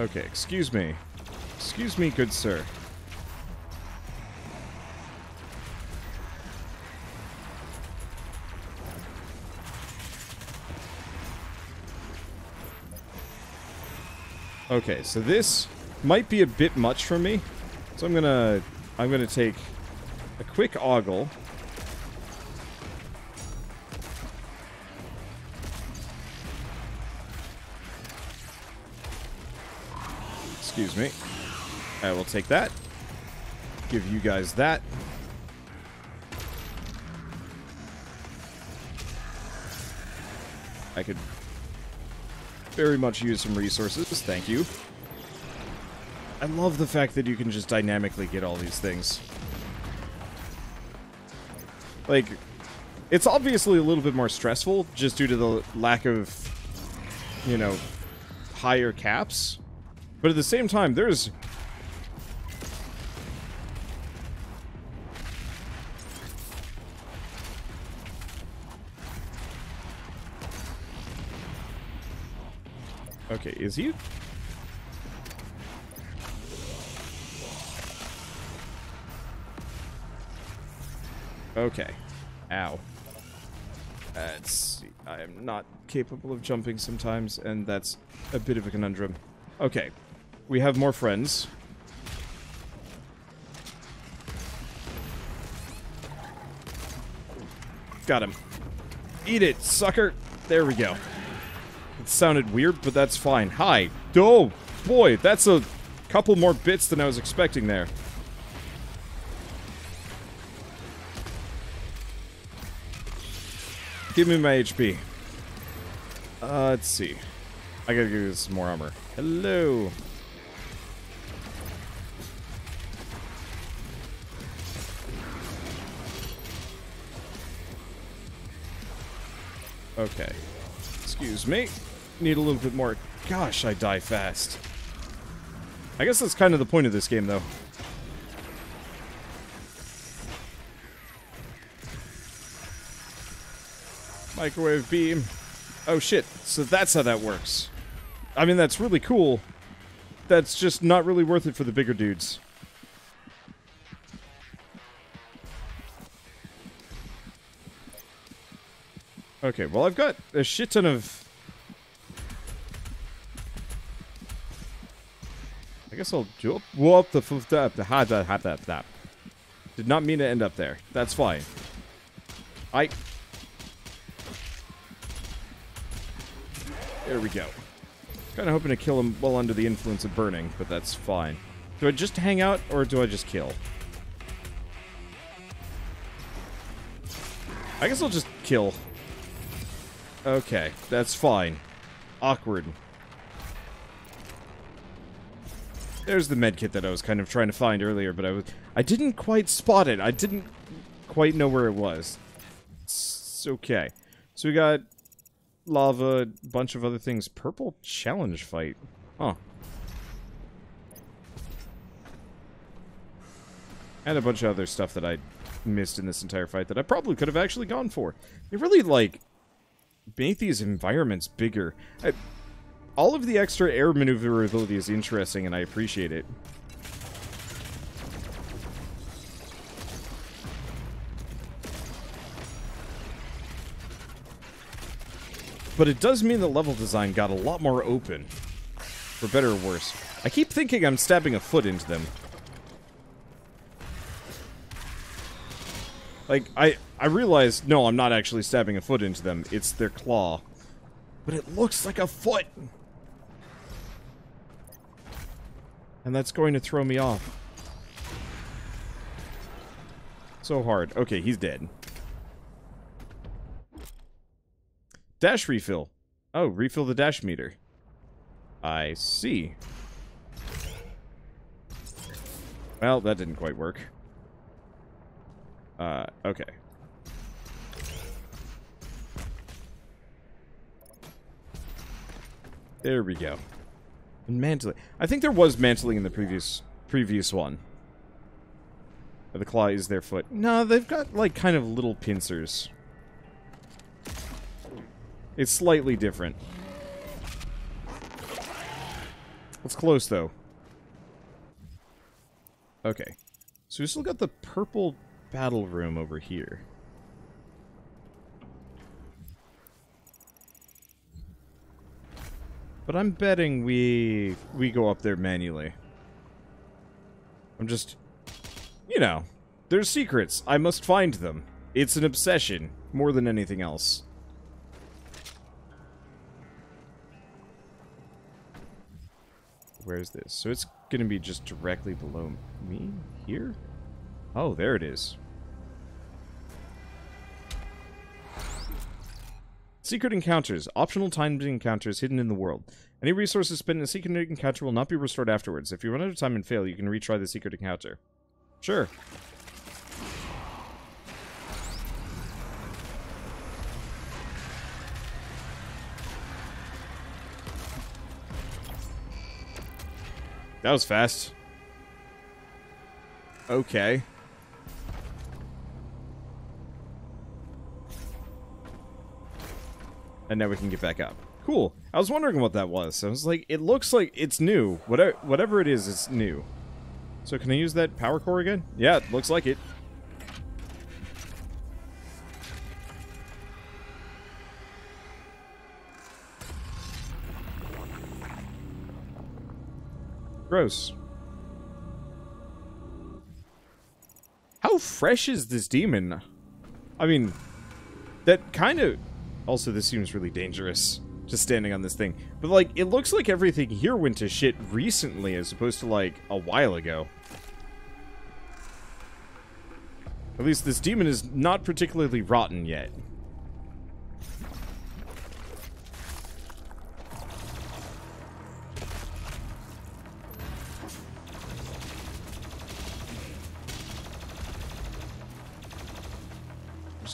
Okay, excuse me. Excuse me, good sir. Okay, so this might be a bit much for me. So I'm gonna I'm gonna take a quick ogle. Excuse me. I will take that. Give you guys that. I could very much use some resources. Thank you. I love the fact that you can just dynamically get all these things. Like, it's obviously a little bit more stressful just due to the lack of, you know, higher caps. But at the same time, there's... Okay, is he? Okay. Ow. Let's see. I am not capable of jumping sometimes, and that's a bit of a conundrum. Okay. We have more friends. Got him. Eat it, sucker! There we go. It sounded weird, but that's fine. Hi. Oh, boy, that's a couple more bits than I was expecting there. Give me my HP. Uh, let's see. I gotta give you some more armor. Hello. Okay. Excuse me. Need a little bit more. Gosh, I die fast. I guess that's kind of the point of this game, though. Microwave beam. Oh shit, so that's how that works. I mean, that's really cool. That's just not really worth it for the bigger dudes. Okay, well I've got a shit ton of... I guess I'll jump. Whoop the foof that the ha that that that. Did not mean to end up there. That's fine. I There we go. Kind of hoping to kill him while under the influence of burning, but that's fine. Do I just hang out, or do I just kill? I guess I'll just kill. Okay, that's fine. Awkward. There's the medkit that I was kind of trying to find earlier, but I was I didn't quite spot it. I didn't quite know where it was. It's okay. So we got lava, bunch of other things. Purple challenge fight. Huh. And a bunch of other stuff that I missed in this entire fight that I probably could have actually gone for. They really, like, make these environments bigger. I, all of the extra air maneuverability is interesting, and I appreciate it. But it does mean the level design got a lot more open. For better or worse. I keep thinking I'm stabbing a foot into them. Like, I, I realize, no, I'm not actually stabbing a foot into them. It's their claw. But it looks like a foot! And that's going to throw me off. So hard. Okay, he's dead. Dash refill. Oh, refill the dash meter. I see. Well, that didn't quite work. Uh, okay. There we go. And mantling. I think there was mantling in the previous previous one. The claw is their foot. No, they've got, like, kind of little pincers. It's slightly different. It's close, though. Okay. So we still got the purple battle room over here. But I'm betting we we go up there manually. I'm just you know, there's secrets. I must find them. It's an obsession more than anything else. Where's this? So it's going to be just directly below me? Here? Oh, there it is. Secret encounters. Optional timed encounters hidden in the world. Any resources spent in a secret encounter will not be restored afterwards. If you run out of time and fail, you can retry the secret encounter. Sure. That was fast. Okay. And now we can get back up. Cool. I was wondering what that was. I was like, it looks like it's new. Whatever, whatever it is, it's new. So can I use that power core again? Yeah, it looks like it. Gross. How fresh is this demon? I mean, that kind of... Also, this seems really dangerous, just standing on this thing. But, like, it looks like everything here went to shit recently as opposed to, like, a while ago. At least this demon is not particularly rotten yet.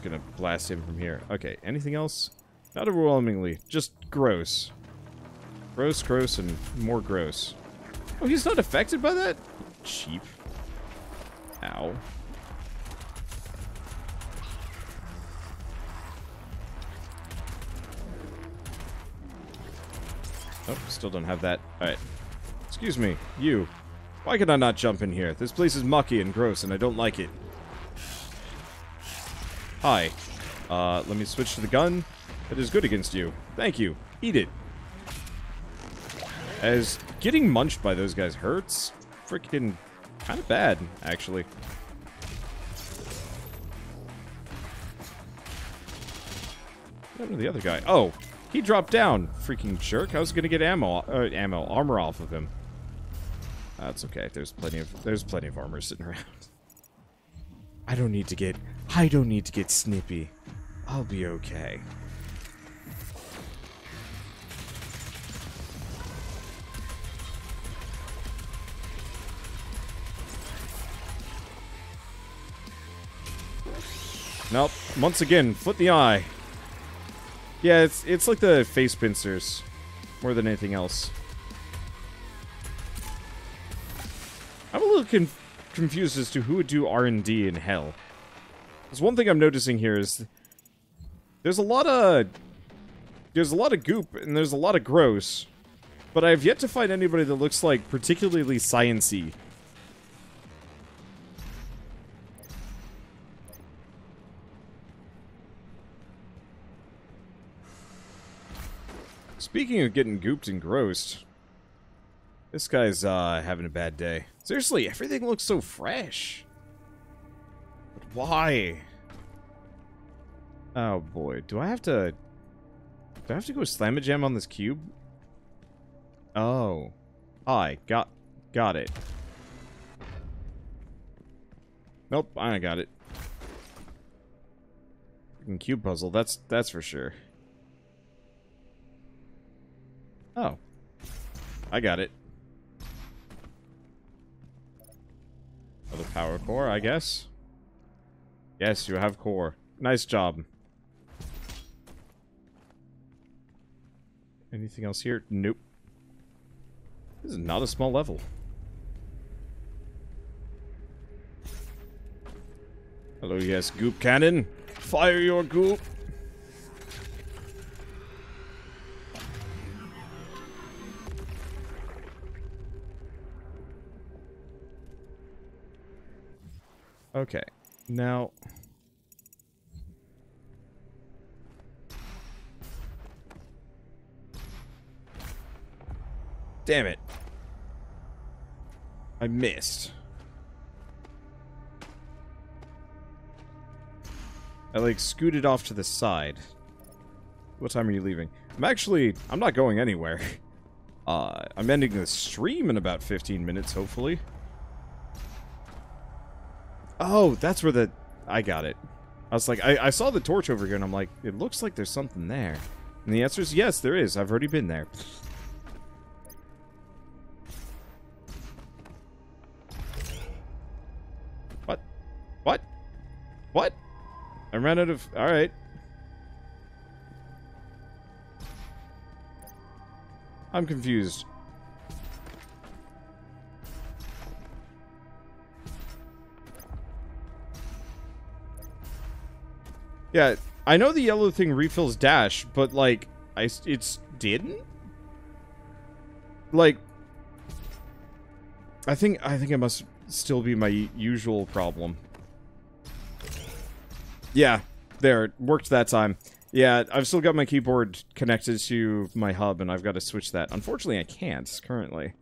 Gonna blast him from here. Okay, anything else? Not overwhelmingly, just gross. Gross, gross, and more gross. Oh, he's not affected by that? Cheap. Ow. Oh, still don't have that. Alright. Excuse me, you. Why can I not jump in here? This place is mucky and gross, and I don't like it. Hi. Uh, let me switch to the gun. That is good against you. Thank you. Eat it. As getting munched by those guys hurts. Freaking kind of bad, actually. What to the other guy? Oh, he dropped down. Freaking jerk. I was gonna get ammo, uh, ammo, armor off of him. That's okay. There's plenty of there's plenty of armor sitting around. I don't need to get I don't need to get snippy. I'll be okay. Nope. Once again, foot the eye. Yeah, it's it's like the face pincers more than anything else. I'm a little conf confused as to who would do R&D in hell. Because one thing I'm noticing here is there's a lot of there's a lot of goop and there's a lot of gross, but I've yet to find anybody that looks like particularly sciency. Speaking of getting gooped and grossed, this guy's uh, having a bad day. Seriously, everything looks so fresh. Why? Oh boy, do I have to... Do I have to go slam a jam on this cube? Oh. I got got it. Nope, I got it. Freaking cube puzzle, that's that's for sure. Oh. I got it. Another power core, I guess. Yes, you have core. Nice job. Anything else here? Nope. This is not a small level. Hello, yes, goop cannon. Fire your goop. Okay. Now... Damn it. I missed. I, like, scooted off to the side. What time are you leaving? I'm actually... I'm not going anywhere. Uh, I'm ending the stream in about 15 minutes, hopefully. Oh, that's where the... I got it. I was like, I, I saw the torch over here, and I'm like, it looks like there's something there. And the answer is yes, there is. I've already been there. What? What? What? I ran out of... Alright. I'm confused. Yeah, I know the yellow thing refills dash, but like, I it's didn't. Like, I think I think it must still be my usual problem. Yeah, there, it worked that time. Yeah, I've still got my keyboard connected to my hub, and I've got to switch that. Unfortunately, I can't currently.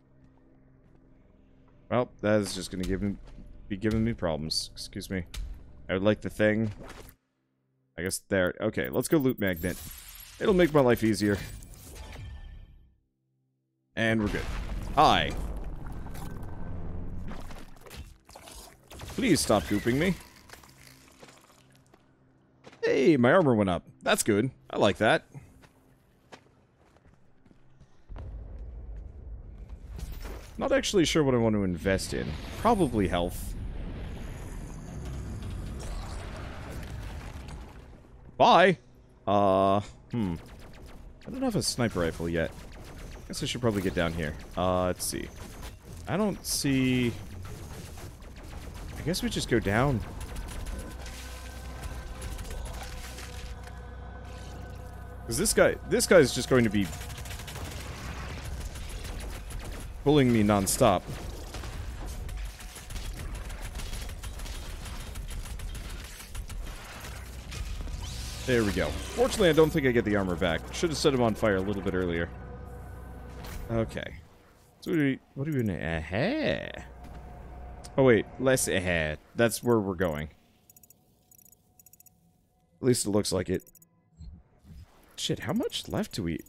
Well, that is just going to give me, be giving me problems. Excuse me. I would like the thing. I guess there. Okay, let's go loot magnet. It'll make my life easier. And we're good. Hi. Please stop gooping me. Hey, my armor went up. That's good. I like that. Not actually sure what I want to invest in. Probably health. Bye! Uh, hmm. I don't have a sniper rifle yet. I guess I should probably get down here. Uh, let's see. I don't see... I guess we just go down. Because this guy, this guy's just going to be bullying me nonstop. There we go. Fortunately, I don't think I get the armor back. Should have set him on fire a little bit earlier. Okay. So what are we, what do we need? Aha. Oh wait, less ahead. That's where we're going. At least it looks like it. Shit, how much left do we...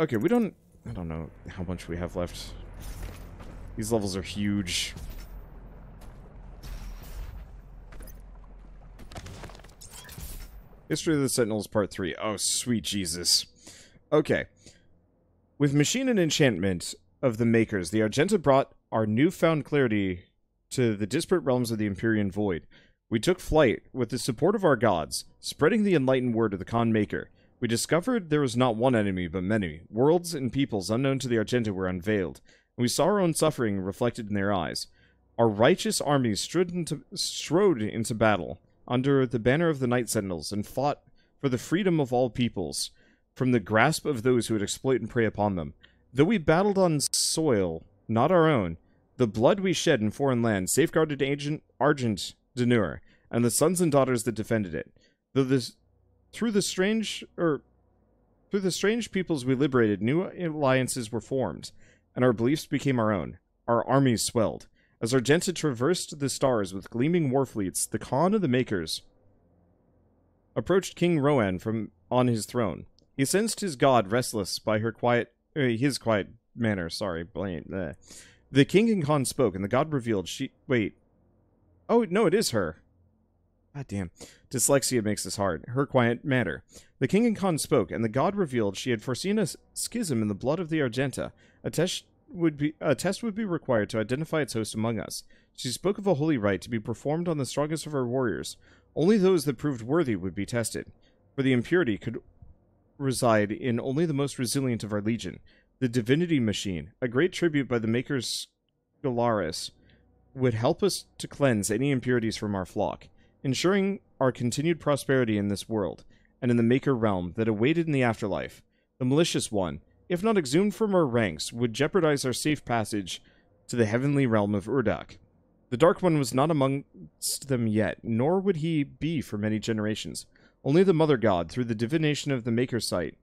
Okay, we don't... I don't know how much we have left. These levels are huge. History of the Sentinels Part 3. Oh, sweet Jesus. Okay. With machine and enchantment of the Makers, the Argenta brought our newfound clarity to the disparate realms of the Empyrean Void. We took flight with the support of our gods, spreading the enlightened word of the Khan Maker. We discovered there was not one enemy, but many. Worlds and peoples unknown to the Argenta were unveiled, and we saw our own suffering reflected in their eyes. Our righteous armies strode into, strode into battle, under the banner of the Night Sentinels and fought for the freedom of all peoples from the grasp of those who would exploit and prey upon them. Though we battled on soil not our own, the blood we shed in foreign lands safeguarded Agent Argent D'Nur and the sons and daughters that defended it. Though this, through the strange or through the strange peoples we liberated, new alliances were formed, and our beliefs became our own. Our armies swelled. As Argenta traversed the stars with gleaming war fleets, the Khan of the Makers approached King Rohan from on his throne. He sensed his god restless by her quiet, uh, his quiet manner. Sorry, blame. Uh. The king and Khan spoke, and the god revealed she. Wait. Oh no, it is her. God damn. Dyslexia makes this hard. Her quiet manner. The king and Khan spoke, and the god revealed she had foreseen a schism in the blood of the Argenta, a test would be a test would be required to identify its host among us. She spoke of a holy rite to be performed on the strongest of her warriors. Only those that proved worthy would be tested, for the impurity could reside in only the most resilient of our legion. The divinity machine, a great tribute by the makers Galaris, would help us to cleanse any impurities from our flock, ensuring our continued prosperity in this world and in the maker realm that awaited in the afterlife. The malicious one, if not exhumed from our ranks, would jeopardize our safe passage to the heavenly realm of Urdak. The Dark One was not amongst them yet, nor would he be for many generations. Only the Mother God, through the divination of the Maker Sight,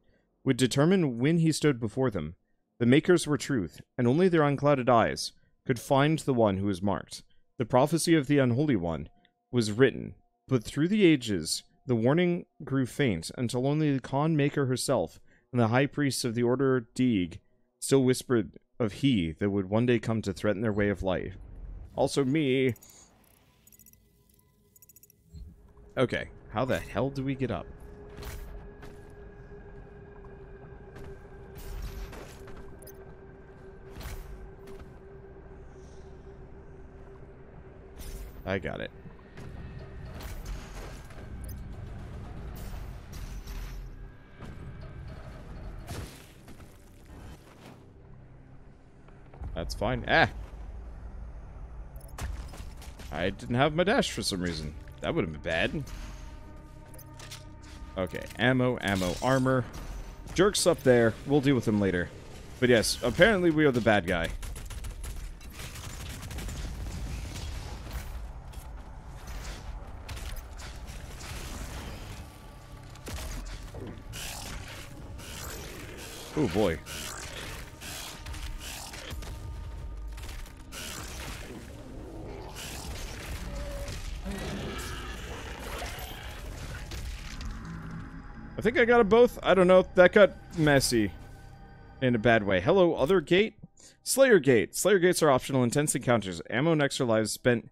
would determine when he stood before them. The Makers were truth, and only their unclouded eyes could find the one who was marked. The prophecy of the Unholy One was written, but through the ages the warning grew faint until only the Khan Maker herself and the high priests of the Order Deag still whispered of he that would one day come to threaten their way of life. Also me. Okay, how the hell do we get up? I got it. Fine. Ah! I didn't have my dash for some reason. That would have been bad. Okay, ammo, ammo, armor. Jerk's up there. We'll deal with him later. But yes, apparently we are the bad guy. Oh boy. Think I got them both. I don't know. That got messy. In a bad way. Hello, other gate? Slayer Gate. Slayer Gates are optional intense encounters. Ammo and extra lives spent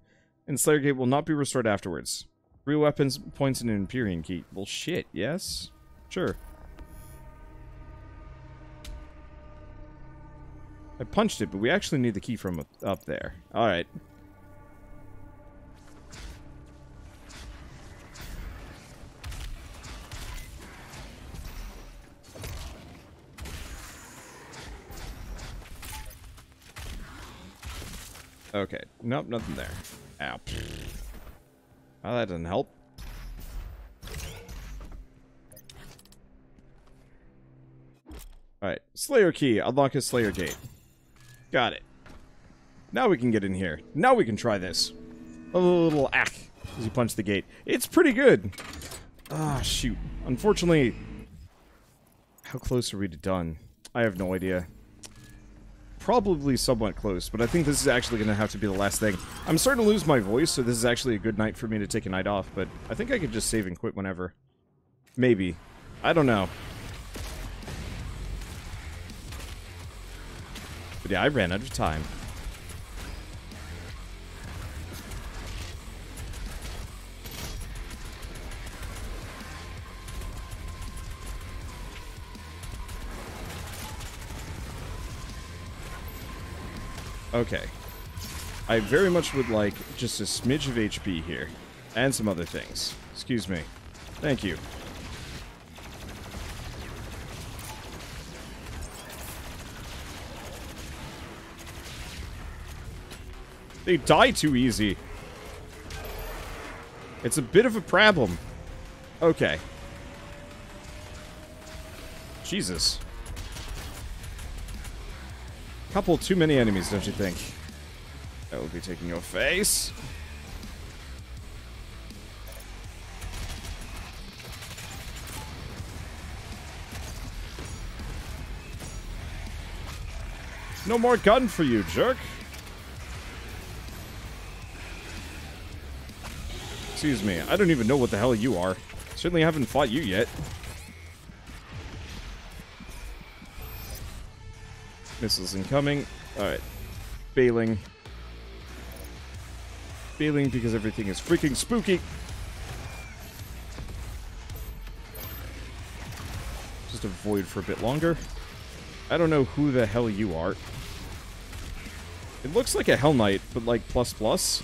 in Slayer Gate will not be restored afterwards. Three weapons, points, and an Empyrean key. Well, shit, yes? Sure. I punched it, but we actually need the key from up there. Alright. Okay. Nope, nothing there. Ow. Oh, that doesn't help. Alright. Slayer key. Unlock his Slayer gate. Got it. Now we can get in here. Now we can try this. A little ack as you punch the gate. It's pretty good. Ah, shoot. Unfortunately, how close are we to done? I have no idea probably somewhat close, but I think this is actually going to have to be the last thing. I'm starting to lose my voice, so this is actually a good night for me to take a night off, but I think I could just save and quit whenever. Maybe. I don't know. But yeah, I ran out of time. Okay. I very much would like just a smidge of HP here. And some other things. Excuse me. Thank you. They die too easy. It's a bit of a problem. Okay. Jesus. Couple too many enemies, don't you think? That will be taking your face. No more gun for you, jerk. Excuse me, I don't even know what the hell you are. Certainly haven't fought you yet. Missiles incoming. Alright. Bailing. Bailing because everything is freaking spooky. Just avoid for a bit longer. I don't know who the hell you are. It looks like a Hell Knight, but like plus plus.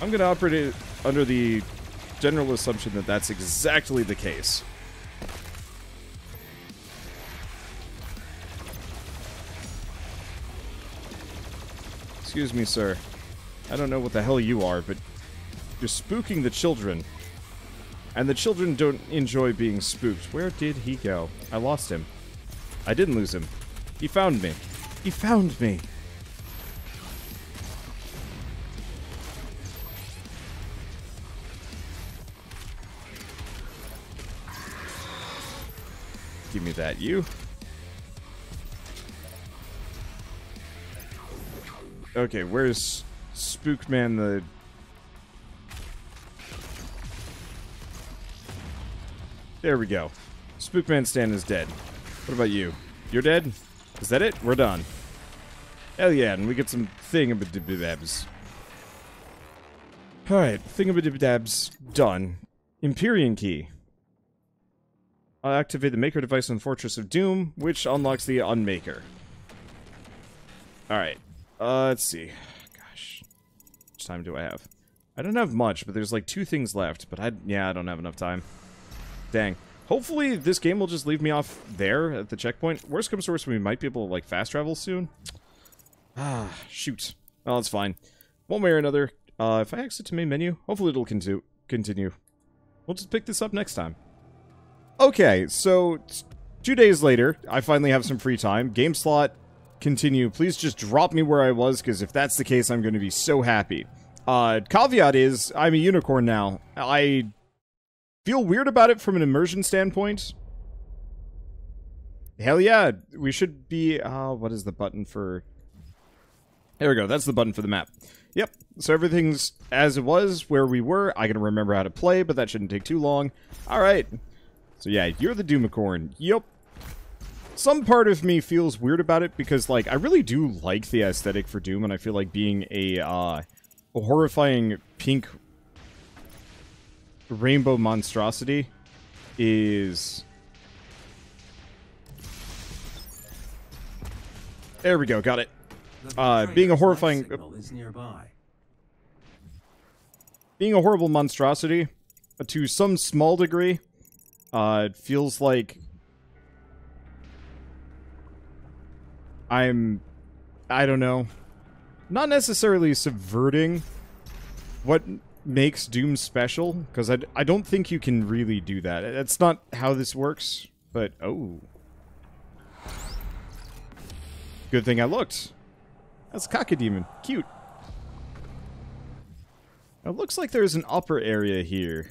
I'm going to operate it under the general assumption that that's exactly the case. Excuse me, sir. I don't know what the hell you are, but you're spooking the children. And the children don't enjoy being spooked. Where did he go? I lost him. I didn't lose him. He found me. He found me. Give me that, you. Okay, where's Spookman the... There we go. Spookman Stan is dead. What about you? You're dead? Is that it? We're done. Hell yeah, and we get some thingamabibabs. Alright, thingamabibabs done. Empyrean key. I'll activate the Maker device on Fortress of Doom, which unlocks the Unmaker. Alright. Uh, let's see. Gosh. How much time do I have? I don't have much, but there's like two things left. But I, yeah, I don't have enough time. Dang. Hopefully this game will just leave me off there at the checkpoint. Worst comes to worst, we might be able to like fast travel soon. Ah, shoot. Well, that's fine. One way or another, uh, if I exit to main menu, hopefully it'll continue. Continue. We'll just pick this up next time. Okay, so two days later, I finally have some free time. Game slot, continue. Please just drop me where I was, because if that's the case, I'm going to be so happy. Uh, caveat is, I'm a unicorn now. I feel weird about it from an immersion standpoint. Hell yeah, we should be, uh, what is the button for... There we go, that's the button for the map. Yep, so everything's as it was, where we were. I can remember how to play, but that shouldn't take too long. Alright. So yeah, you're the Doomicorn. Yep. Some part of me feels weird about it because, like, I really do like the aesthetic for Doom, and I feel like being a, uh, a horrifying pink rainbow monstrosity is... There we go, got it. Uh, being a horrifying... Being a horrible monstrosity, to some small degree, uh, it feels like I'm, I don't know, not necessarily subverting what makes Doom special, because I, I don't think you can really do that. That's not how this works, but, oh. Good thing I looked. That's Cacodemon. Cute. It looks like there's an upper area here.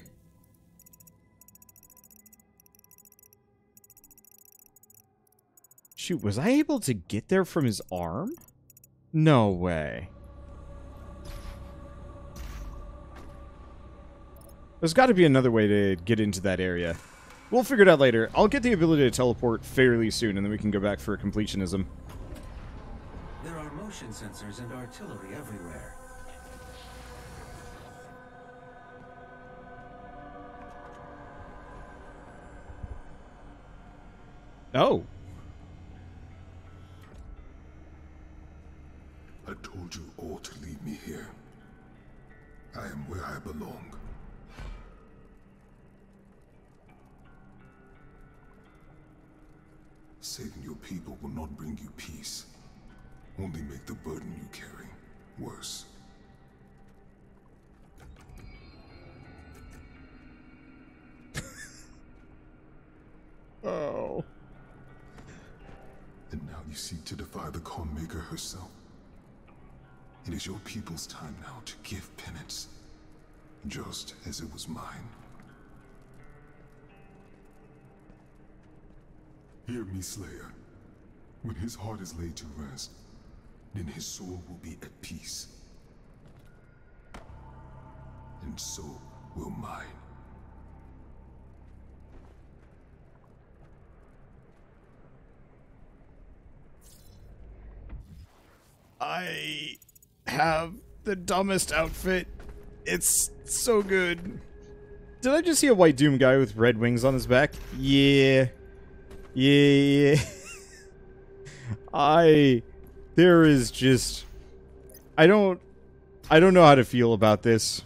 Shoot, was I able to get there from his arm? No way. There's got to be another way to get into that area. We'll figure it out later. I'll get the ability to teleport fairly soon, and then we can go back for completionism. There are motion sensors and artillery everywhere. Oh. Told you all to leave me here. I am where I belong. Saving your people will not bring you peace. Only make the burden you carry worse. Oh. And now you seek to defy the Khan Maker herself. It is your people's time now to give penance, just as it was mine. Hear me, Slayer. When his heart is laid to rest, then his soul will be at peace. And so will mine. I have the dumbest outfit. It's so good. Did I just see a white Doom guy with red wings on his back? Yeah. Yeah. I... There is just... I don't... I don't know how to feel about this.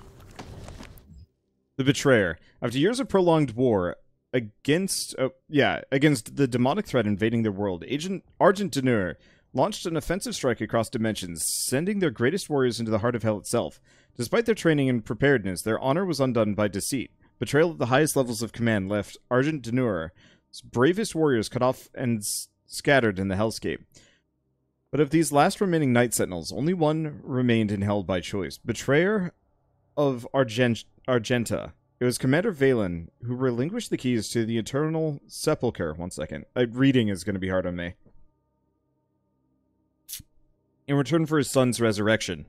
The Betrayer. After years of prolonged war against... Uh, yeah, against the demonic threat invading their world, Agent Argent D'Nur launched an offensive strike across dimensions, sending their greatest warriors into the heart of hell itself. Despite their training and preparedness, their honor was undone by deceit. Betrayal at the highest levels of command left Argent D'Nur's bravest warriors cut off and scattered in the hellscape. But of these last remaining Night Sentinels, only one remained in hell by choice. Betrayer of Argent Argenta, It was Commander Valen who relinquished the keys to the Eternal Sepulchre. One second. Uh, reading is going to be hard on me. In return for his son's resurrection.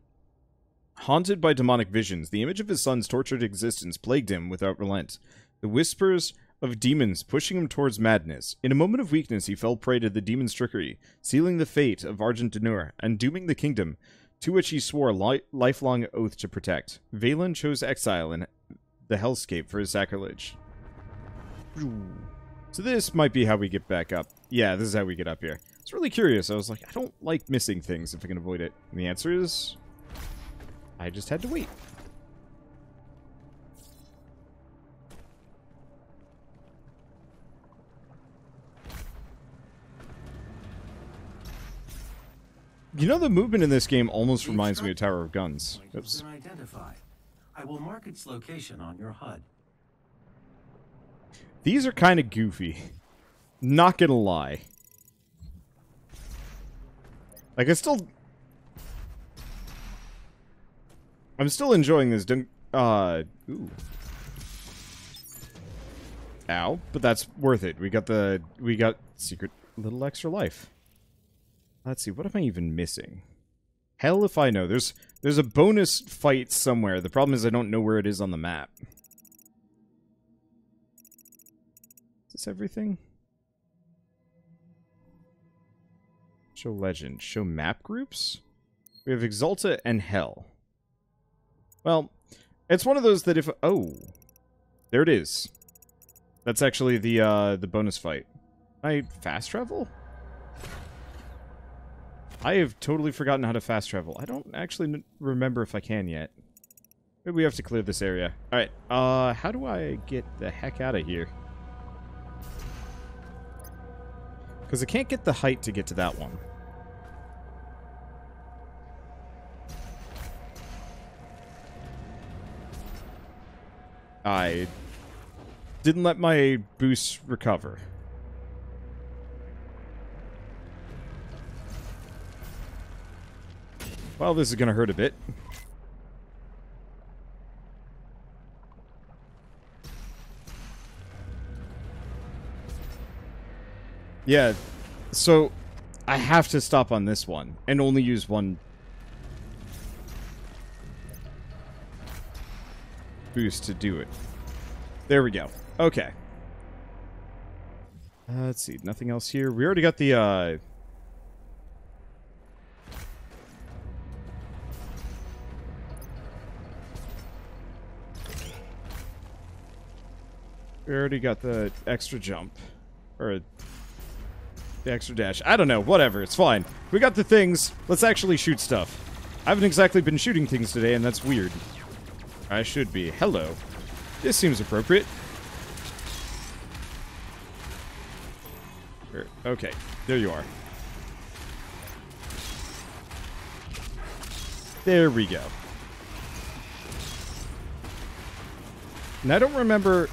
Haunted by demonic visions, the image of his son's tortured existence plagued him without relent. The whispers of demons pushing him towards madness. In a moment of weakness, he fell prey to the demon's trickery, sealing the fate of Argent D'Nur and dooming the kingdom to which he swore a li- lifelong oath to protect. Valen chose exile in the hellscape for his sacrilege. So this might be how we get back up. Yeah, this is how we get up here. It's really curious. I was like, I don't like missing things if I can avoid it. And the answer is... I just had to wait. You know, the movement in this game almost reminds me of Tower of Guns. Oops. I will mark its location on your HUD. These are kind of goofy. Not gonna lie. Like, I still... I'm still enjoying this. Don't... Uh... Ooh. Ow. But that's worth it. We got the... We got secret little extra life. Let's see. What am I even missing? Hell if I know. There's there's a bonus fight somewhere. The problem is I don't know where it is on the map. Is this everything? Show legend. Show map groups? We have Exultia and Hell. Well, it's one of those that if... Oh. There it is. That's actually the, uh, the bonus fight. I fast travel? I have totally forgotten how to fast travel. I don't actually remember if I can yet. Maybe we have to clear this area. Alright, uh, how do I get the heck out of here? Because I can't get the height to get to that one. I didn't let my boost recover. Well, this is going to hurt a bit. Yeah, so I have to stop on this one and only use one boost to do it. There we go. Okay. Uh, let's see. Nothing else here. We already got the, uh... We already got the extra jump. Or the extra dash. I don't know. Whatever. It's fine. We got the things. Let's actually shoot stuff. I haven't exactly been shooting things today, and that's weird. I should be. Hello. This seems appropriate. Er, Okay. There you are. There we go. And I don't remember...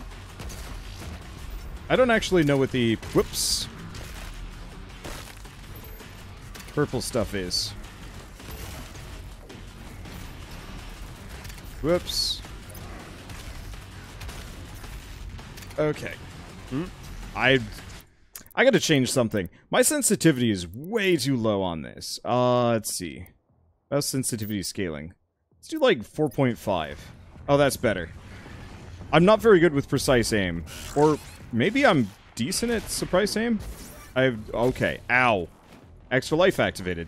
I don't actually know what the... Whoops. Purple stuff is. Whoops. Okay. Hmm? I... I gotta change something. My sensitivity is way too low on this. Uh, let's see. Mouse sensitivity scaling. Let's do like 4.5. Oh, that's better. I'm not very good with precise aim. Or maybe I'm decent at surprise aim? I've... Okay. Ow. Extra life activated.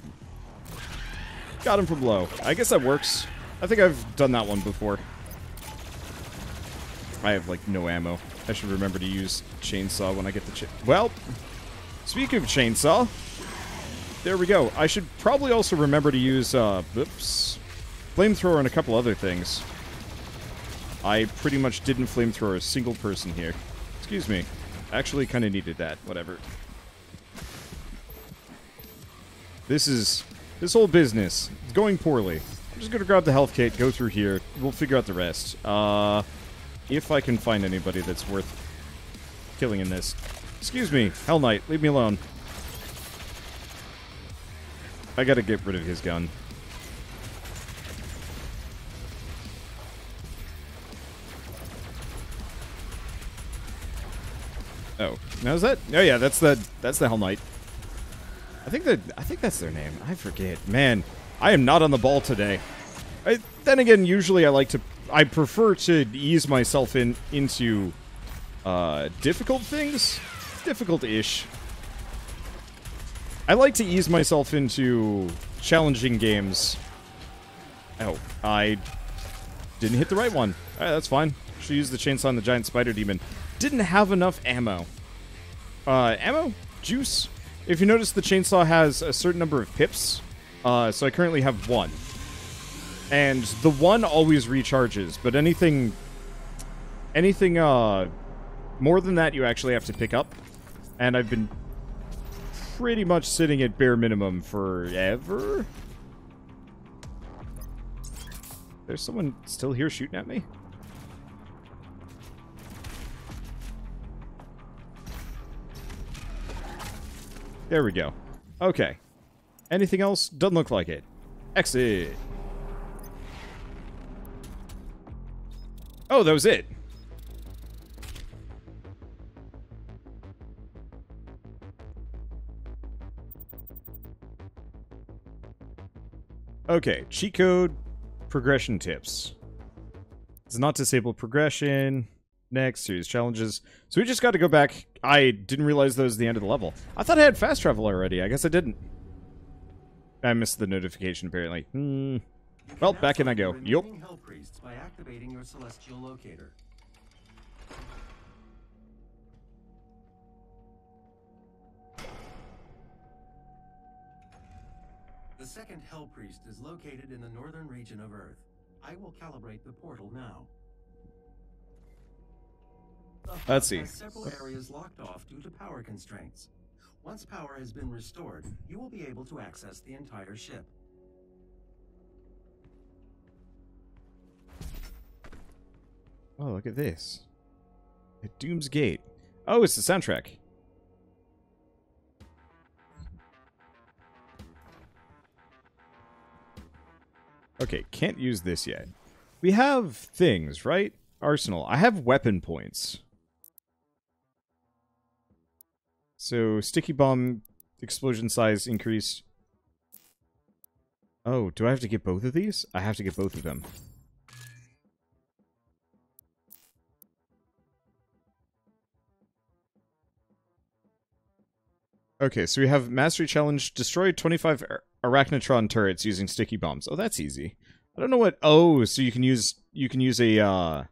Got him from low. I guess that works. I think I've done that one before. I have, like, no ammo. I should remember to use chainsaw when I get the ch- Well, speaking of chainsaw, there we go. I should probably also remember to use, uh, oops, flamethrower and a couple other things. I pretty much didn't flamethrower a single person here. Excuse me. Actually kind of needed that. Whatever. This is... This whole business is going poorly. I'm just gonna grab the health kit, go through here. We'll figure out the rest. Uh... If I can find anybody that's worth killing in this. Excuse me, Hell Knight, leave me alone. I gotta get rid of his gun. Oh, now is that? Oh yeah, that's the that's the Hell Knight. I think that I think that's their name. I forget. Man, I am not on the ball today. I, then again, usually I like to I prefer to ease myself in into uh, difficult things, difficult-ish. I like to ease myself into challenging games. Oh, I didn't hit the right one. That's fine. Should use the chainsaw on the giant spider demon. Didn't have enough ammo. Uh, ammo? Juice? If you notice, the chainsaw has a certain number of pips. Uh, so I currently have one. And the one always recharges, but anything... Anything, uh... More than that, you actually have to pick up. And I've been pretty much sitting at bare minimum forever. There's someone still here shooting at me? There we go. Okay. Anything else? Doesn't look like it. Exit. Oh, that was it. Okay, cheat code, progression tips. It's not disable progression. Next, series challenges. So we just got to go back. I didn't realize that was the end of the level. I thought I had fast travel already. I guess I didn't. I missed the notification, apparently. Hmm. Well, Now back in I go. Yup. Hell Priests by activating your celestial locator. The second Hell Priest is located in the northern region of Earth. I will calibrate the portal now. The Let's see. several areas locked off due to power constraints. Once power has been restored, you will be able to access the entire ship. Oh, look at this. At Doom's Gate. Oh, it's the soundtrack. Okay, can't use this yet. We have things, right? Arsenal. I have weapon points. So, sticky bomb explosion size increase. Oh, do I have to get both of these? I have to get both of them. Okay, so we have Mastery Challenge. Destroy 25 Ar- Arachnotron turrets using sticky bombs. Oh, that's easy. I don't know what... Oh, so you can use... You can use a, uh...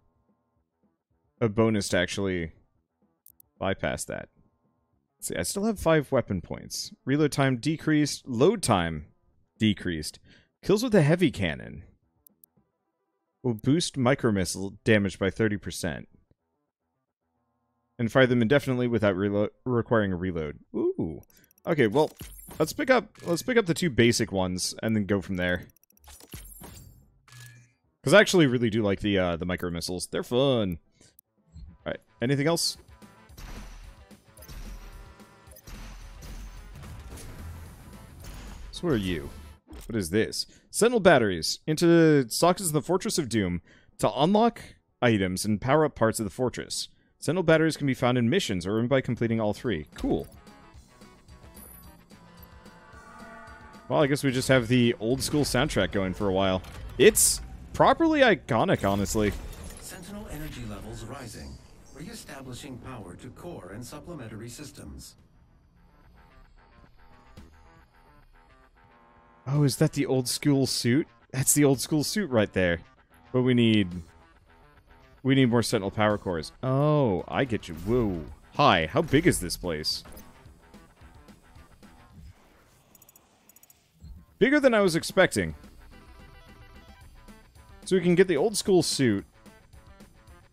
A bonus to actually bypass that. See, I still have five weapon points. Reload time decreased. Load time decreased. Kills with a heavy cannon. Will boost micro missile damage by 30% and fire them indefinitely without requiring a reload. Ooh. Okay, well, let's pick up let's pick up the two basic ones and then go from there. Cuz I actually really do like the uh the micro missiles. They're fun. All right. Anything else? So what are you? What is this? Sentinel batteries into sockets in the Fortress of Doom to unlock items and power up parts of the fortress. Sentinel batteries can be found in missions or by completing all three. Cool. Well, I guess we just have the old school soundtrack going for a while. It's properly iconic, honestly. Sentinel energy levels rising, re-establishing power to core and supplementary systems. Oh, is that the old school suit? That's the old school suit right there. But we need... We need more Sentinel power cores. Oh, I get you. Whoa. Hi, how big is this place? Bigger than I was expecting. So we can get the old school suit.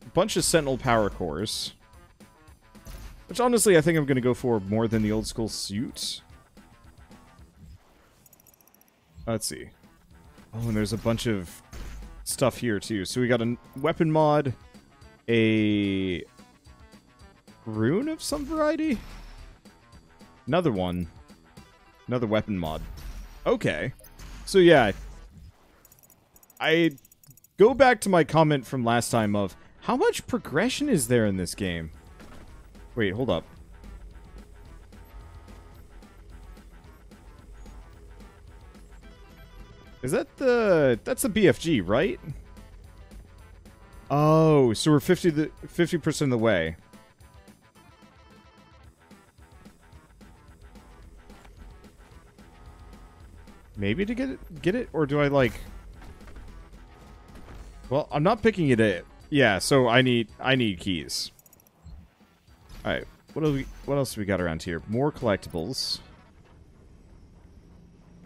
A bunch of Sentinel power cores. Which honestly I think I'm going to go for more than the old school suit. Let's see. Oh, and there's a bunch of stuff here too. So we got a weapon mod, a rune of some variety, another one, another weapon mod. Okay. So yeah, I go back to my comment from last time of how much progression is there in this game? Wait, hold up. Is that the... That's the BFG, right? Oh, so we're 50 the 50% of the way. Maybe to get it, get it, or do I like? Well, I'm not picking it up. Yeah, so I need I need keys. All right, what else we what else we got around here? More collectibles.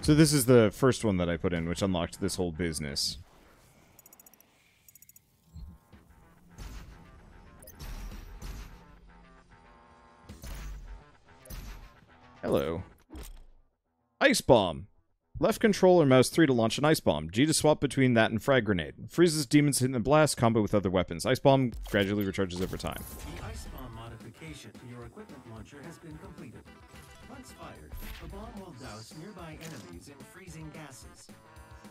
So this is the first one that I put in, which unlocked this whole business. Hello. Ice Bomb. Left control or mouse 3 to launch an Ice Bomb. G to swap between that and Frag Grenade. Freezes demons hitting the blast, combo with other weapons. Ice Bomb gradually recharges over time. The Ice Bomb modification to your equipment launcher has been completed. The bomb will douse nearby enemies in freezing gases.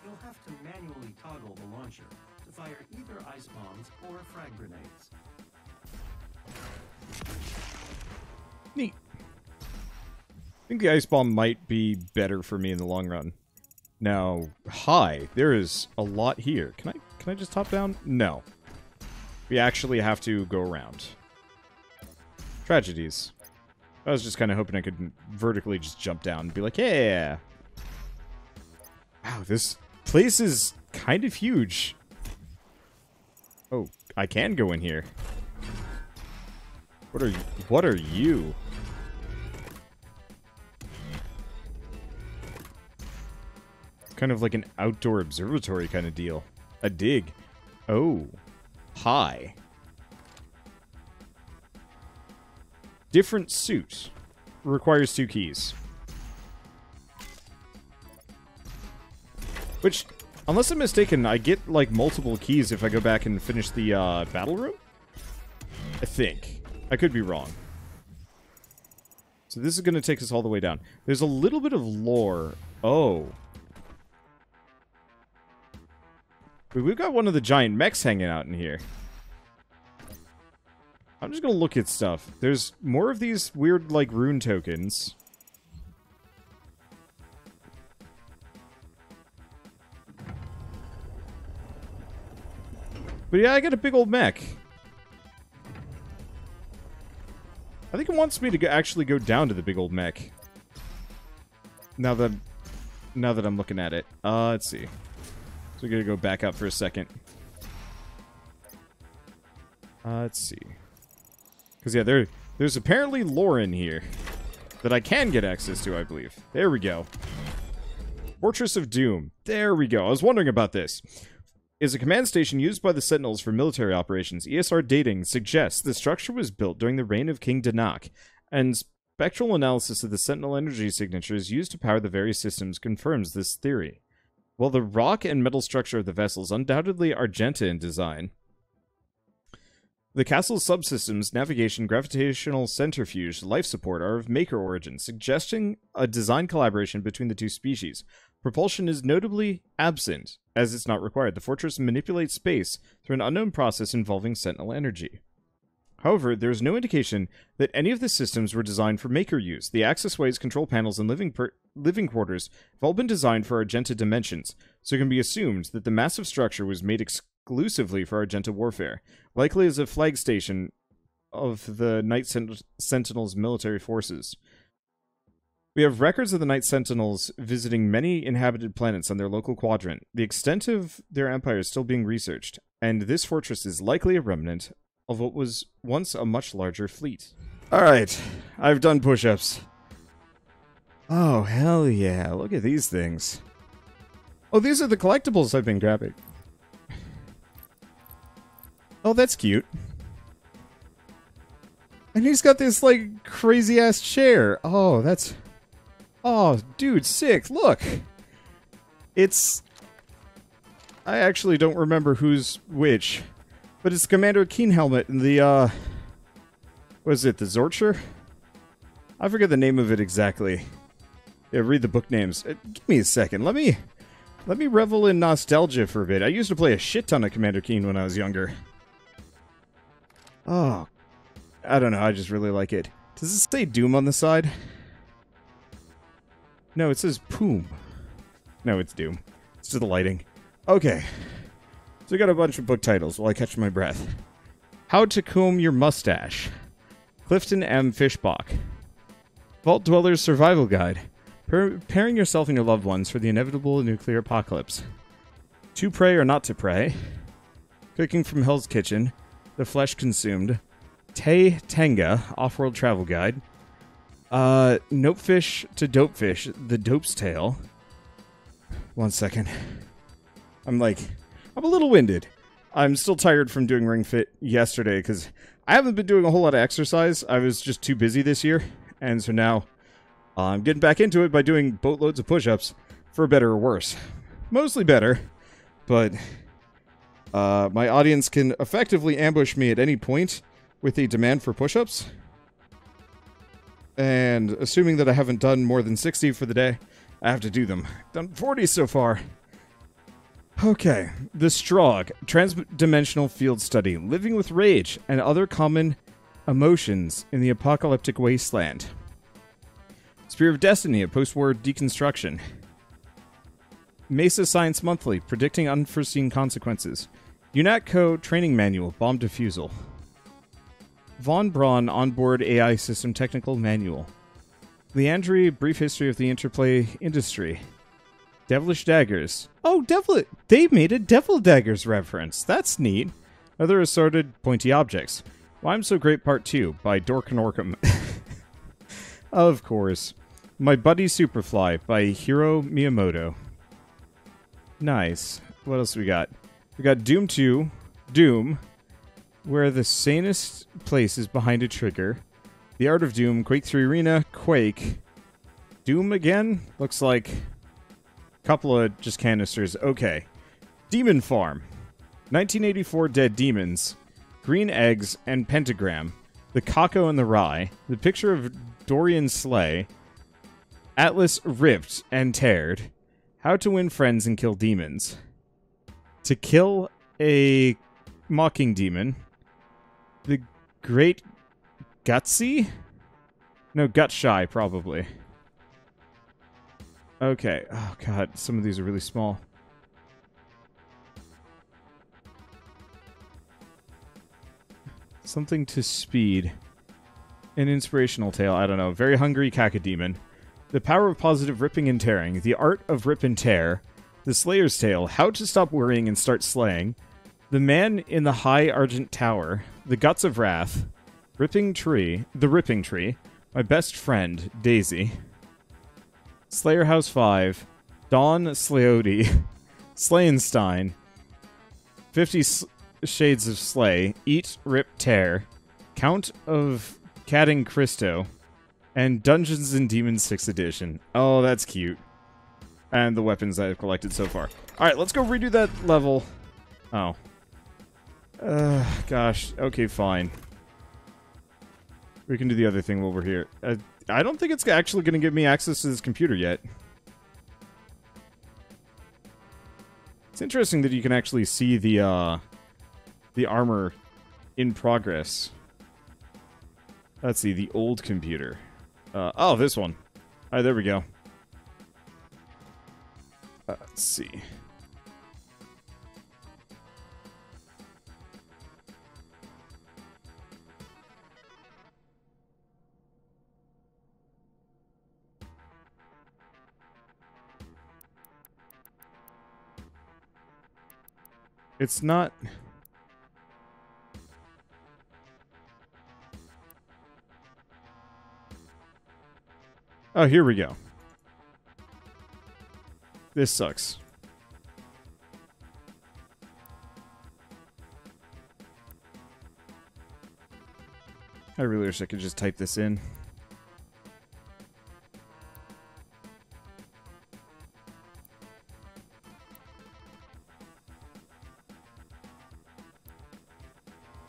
You'll have to manually toggle the launcher to fire either ice bombs or frag grenades. Neat. I think the Ice Bomb might be better for me in the long run. Now, hi, there is a lot here. Can I can I just top down? No. We actually have to go around. Tragedies. I was just kind of hoping I could vertically just jump down and be like, yeah. Wow, this place is kind of huge. Oh, I can go in here. What are you? What are you? kind of like an outdoor observatory kind of deal. A dig. Oh. Hi. Different suit. Requires two keys. Which, unless I'm mistaken, I get, like, multiple keys if I go back and finish the, uh, battle room? I think. I could be wrong. So this is going to take us all the way down. There's a little bit of lore. Oh. We've got one of the giant mechs hanging out in here. I'm just gonna look at stuff. There's more of these weird, like, rune tokens. But yeah, I got a big old mech. I think it wants me to actually go down to the big old mech. Now that, now that I'm looking at it. Uh, let's see. So we gotta go back up for a second. Uh, let's see. Because, yeah, there, there's apparently lore in here that I can get access to, I believe. There we go. Fortress of Doom. There we go. I was wondering about this. Is a command station used by the Sentinels for military operations. ESR dating suggests the structure was built during the reign of King Danak, and spectral analysis of the Sentinel energy signatures used to power the various systems confirms this theory. While the rock and metal structure of the vessel is undoubtedly Argenta in design, the castle's subsystems, navigation, gravitational centrifuge, life support are of Maker origin, suggesting a design collaboration between the two species. Propulsion is notably absent, as it's not required. The fortress manipulates space through an unknown process involving Sentinel energy. However, there is no indication that any of the systems were designed for Maker use. The accessways, control panels, and living living quarters have all been designed for Argenta dimensions, so it can be assumed that the massive structure was made exclusively for Argenta warfare, likely as a flag station of the Night Sent Sentinels military forces. We have records of the Night Sentinels visiting many inhabited planets on their local quadrant. The extent of their empire is still being researched, and this fortress is likely a remnant of what was once a much larger fleet. Alright, I've done push ups. Oh, hell yeah. Look at these things. Oh, these are the collectibles I've been grabbing. Oh, that's cute. And he's got this, like, crazy-ass chair. Oh, that's... Oh, dude, sick. Look! It's... I actually don't remember who's which. But it's Commander Keen helmet and the, uh... What is it, the Zorcher? I forget the name of it exactly. Yeah, read the book names. Uh, give me a second. Let me... Let me revel in nostalgia for a bit. I used to play a shit ton of Commander Keen when I was younger. Oh. I don't know. I just really like it. Does it say Doom on the side? No, it says Poom. No, it's Doom. It's just the lighting. Okay. So we got a bunch of book titles while I catch my breath. How to Comb Your Mustache. Clifton M. Fishbach. Vault Dweller's Survival Guide. Preparing yourself and your loved ones for the inevitable nuclear apocalypse. To pray or not to pray. Cooking from Hell's Kitchen. The Flesh Consumed. Te Tenga, Off-World Travel Guide. Uh, Nopefish to Dopefish, The Dope's Tale. One second. I'm like, I'm a little winded. I'm still tired from doing Ring Fit yesterday because I haven't been doing a whole lot of exercise. I was just too busy this year. And so now uh, I'm getting back into it by doing boatloads of push ups for better or worse. Mostly better, but uh, my audience can effectively ambush me at any point with a demand for push ups. And assuming that I haven't done more than 60 for the day, I have to do them. Done 40 so far. Okay, the Strogg, transdimensional field study, living with rage and other common emotions in the apocalyptic wasteland. Spear of Destiny, a post-war deconstruction. Mesa Science Monthly, predicting unforeseen consequences. UNATCO training manual, bomb defusal. Von Braun onboard AI system technical manual. Leandri, brief history of the interplay industry. Devilish Daggers. Oh, Devil. They made a Devil Daggers reference. That's neat. Other assorted pointy objects. Why I'm So Great Part 2 by Dork and of course. My Buddy Superfly by Hiro Miyamoto. Nice. What else we got? We got Doom 2, Doom, where the sanest place is behind a trigger. The Art of Doom, Quake 3 Arena, Quake. Doom again? Looks like a Couple of just canisters. Okay. Demon Farm. 1984 Dead Demons. Green Eggs and Pentagram. The Caco and the Rye. The Picture of Dorian Slay. Atlas Ripped and Teared. How to Win Friends and Kill Demons. To kill a Mocking Demon. The Great Gutsy? No, Gut Shy, probably. Okay. Oh, God. Some of these are really small. Something to speed. An inspirational tale. I don't know. Very hungry cacodemon. The power of positive ripping and tearing. The art of rip and tear. The Slayer's Tale. How to stop worrying and start slaying. The man in the high argent tower. The guts of wrath. Ripping tree. The ripping tree. My best friend, Daisy. Slayer House 5, Don Slayote, Slayenstein, 50 S Shades of Slay, Eat, Rip, Tear, Count of Christo, and Dungeons and Demons 6th Edition. Oh, that's cute. And the weapons I've collected so far. Alright, let's go redo that level. Oh. Uh, gosh. Okay, fine. We can do the other thing while we're here. Uh, I don't think it's actually going to give me access to this computer yet. It's interesting that you can actually see the, uh, the armor in progress. Let's see, the old computer. Uh, oh, this one. Alright, there we go. Uh, let's see. It's not... Oh, here we go. This sucks. I really wish I could just type this in.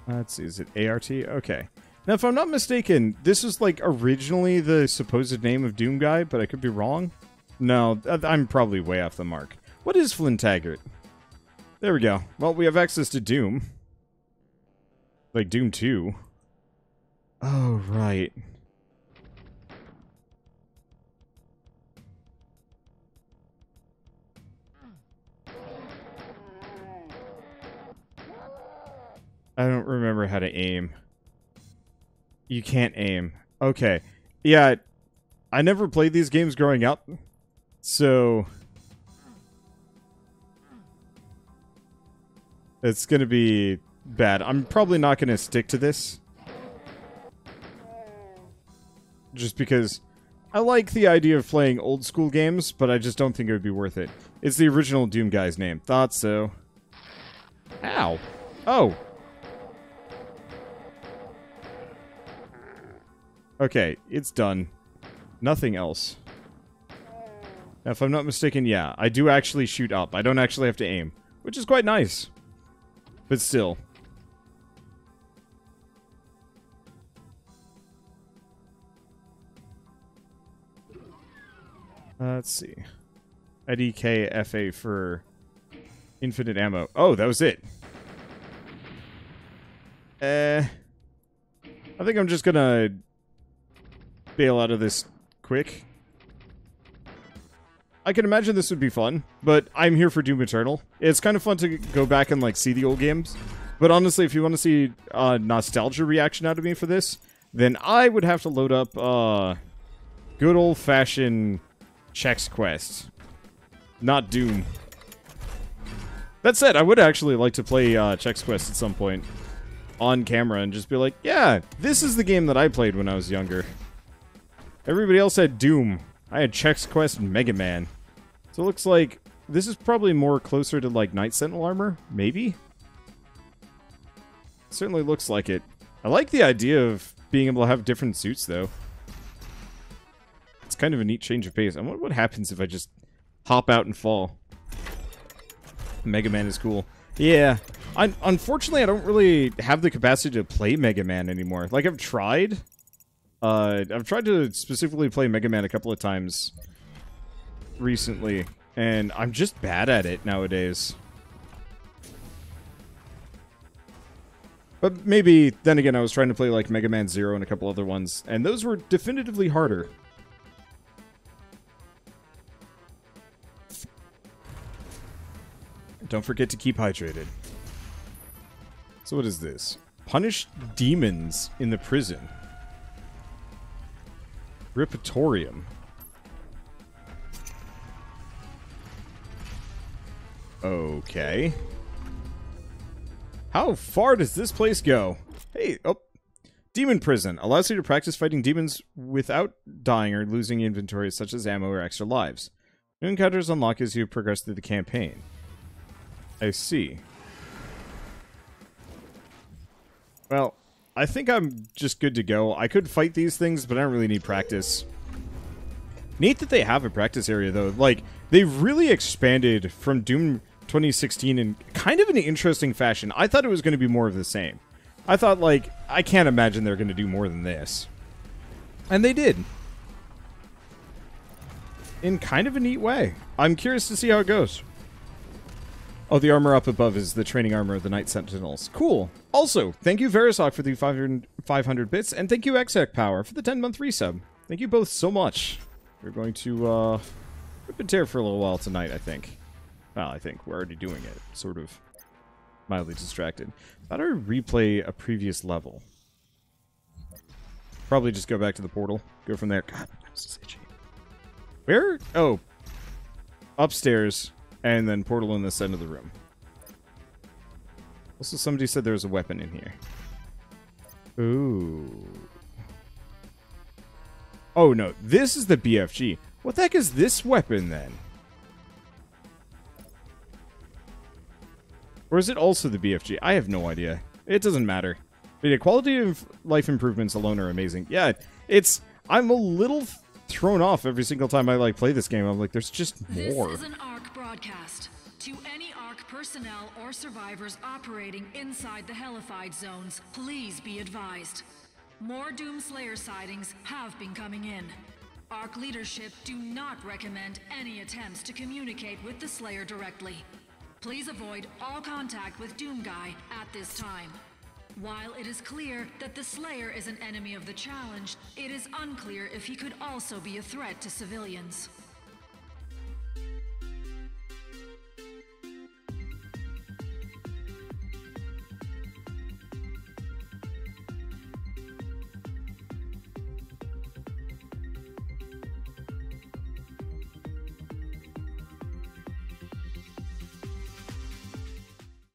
Let's see, is it ART? Okay. Now, if I'm not mistaken, this was like originally the supposed name of Doom Guy, but I could be wrong. No, I'm probably way off the mark. What is Flynn Taggart? There we go. Well, we have access to Doom. Like Doom 2. Oh, right. I don't remember how to aim. You can't aim. Okay. Yeah, I never played these games growing up. So it's to be bad. I'm probably not to stick to this. Just because I like the idea of playing old school games, but I just don't think it would be worth it. It's the original Doom guy's name. Thought so. Ow. Oh. Okay, it's done. Nothing else. Now, if I'm not mistaken, yeah, I do actually shoot up. I don't actually have to aim, which is quite nice. But still. Uh, let's see. IDKFA for infinite ammo. Oh, that was it. Uh, I think I'm just gonna bail out of this quick. I can imagine this would be fun, but I'm here for Doom Eternal. It's kind of fun to go back and like see the old games. But honestly, if you want to see a nostalgia reaction out of me for this, then I would have to load up uh, good old-fashioned Chex Quest, not Doom. That said, I would actually like to play uh, Chex Quest at some point on camera and just be like, yeah, this is the game that I played when I was younger. Everybody else had Doom. I had Chex Quest and Mega Man. So it looks like this is probably more closer to like Knight Sentinel armor, maybe? Certainly looks like it. I like the idea of being able to have different suits though. It's kind of a neat change of pace. I wonder what happens if I just hop out and fall. Mega Man is cool. Yeah. I, unfortunately, I don't really have the capacity to play Mega Man anymore. Like, I've tried. Uh, I've tried to specifically play Mega Man a couple of times recently, and I'm just bad at it nowadays. But maybe, then again, I was trying to play, like, Mega Man Zero and a couple other ones, and those were definitively harder. Don't forget to keep hydrated. So what is this? Punish demons in the prison. Ripatorium. Okay. How far does this place go? Hey, oh. Demon Prison allows you to practice fighting demons without dying or losing inventories such as ammo or extra lives. New encounters unlock as you progress through the campaign. I see. Well, I think I'm just good to go. I could fight these things, but I don't really need practice. Neat that they have a practice area, though. Like, they've really expanded from Doom 2016 in kind of an interesting fashion. I thought it was going to be more of the same. I thought, like, I can't imagine they're going to do more than this. And they did. In kind of a neat way. I'm curious to see how it goes. Oh, the armor up above is the training armor of the Knight Sentinels. Cool. Also, thank you Verisok for the 500, 500 bits, and thank you Exec Power for the 10-month resub. Thank you both so much. We're going to, uh... Rip and tear for a little while tonight, I think. Well, I think. We're already doing it. Sort of mildly distracted. Thought I replay a previous level. Probably just go back to the portal. Go from there. God, is itchy. Where? Oh. Upstairs and then portal in this end of the room. Also, somebody said there was a weapon in here. Ooh. Oh, no. This is the BFG. What the heck is this weapon, then? Or is it also the BFG? I have no idea. It doesn't matter. But yeah, quality of life improvements alone are amazing. Yeah, it's... I'm a little thrown off every single time I, like, play this game. I'm like, there's just more. Personnel or survivors operating inside the Hellified zones, please be advised. More Doomslayer sightings have been coming in. ARC leadership do not recommend any attempts to communicate with the Slayer directly. Please avoid all contact with Doomguy at this time. While it is clear that the Slayer is an enemy of the challenge, it is unclear if he could also be a threat to civilians.